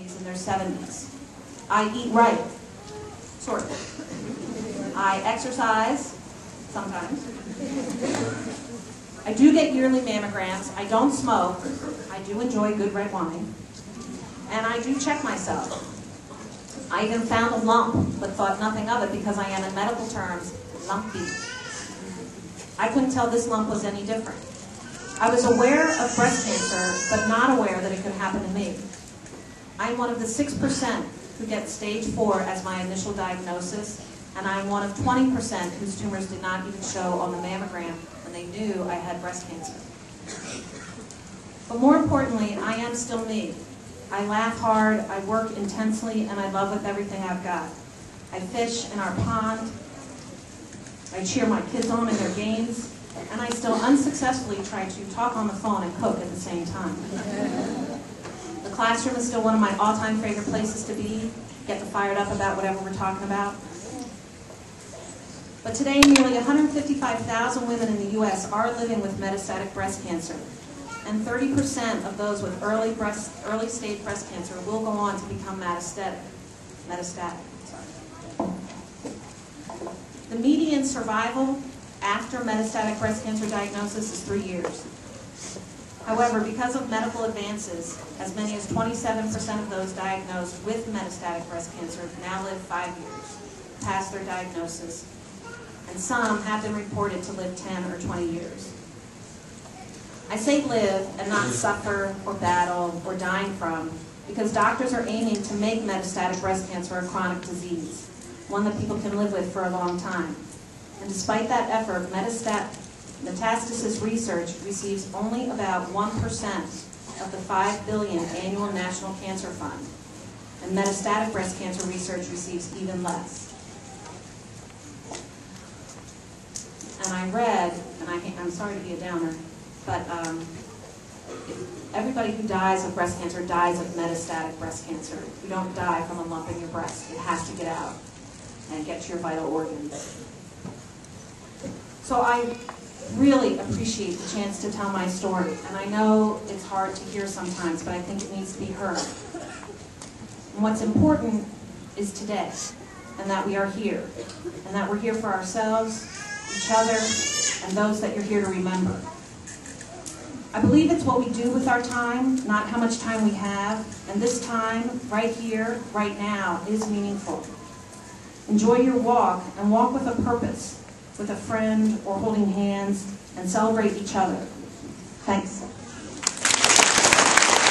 in their 70s. I eat right, sort of. I exercise, sometimes. I do get yearly mammograms. I don't smoke. I do enjoy good red wine. And I do check myself. I even found a lump, but thought nothing of it because I am, in medical terms, lumpy. I couldn't tell this lump was any different. I was aware of breast cancer, but not aware that it could happen to me. I'm one of the 6% who get stage 4 as my initial diagnosis, and I'm one of 20% whose tumors did not even show on the mammogram when they knew I had breast cancer. But more importantly, I am still me. I laugh hard, I work intensely, and I love with everything I've got. I fish in our pond, I cheer my kids on in their games, and I still unsuccessfully try to talk on the phone and cook at the same time. Classroom is still one of my all-time favorite places to be, get fired up about whatever we're talking about. But today, nearly 155,000 women in the U.S. are living with metastatic breast cancer, and 30% of those with early, breast, early stage breast cancer will go on to become metastatic. Metastatic, sorry. The median survival after metastatic breast cancer diagnosis is three years. However, because of medical advances, as many as 27% of those diagnosed with metastatic breast cancer now live five years past their diagnosis, and some have been reported to live 10 or 20 years. I say live and not suffer or battle or dying from because doctors are aiming to make metastatic breast cancer a chronic disease, one that people can live with for a long time. And despite that effort, metastasis research receives only about 1% of the 5 billion annual National Cancer Fund. And metastatic breast cancer research receives even less. And I read, and I, I'm sorry to be a downer, but um, everybody who dies of breast cancer dies of metastatic breast cancer. You don't die from a lump in your breast. It has to get out and get to your vital organs. So I really appreciate the chance to tell my story. And I know it's hard to hear sometimes, but I think it needs to be heard. And what's important is today, and that we are here, and that we're here for ourselves, each other, and those that you're here to remember. I believe it's what we do with our time, not how much time we have, and this time, right here, right now, is meaningful. Enjoy your walk, and walk with a purpose, with a friend, or holding hands, and celebrate each other. Thanks.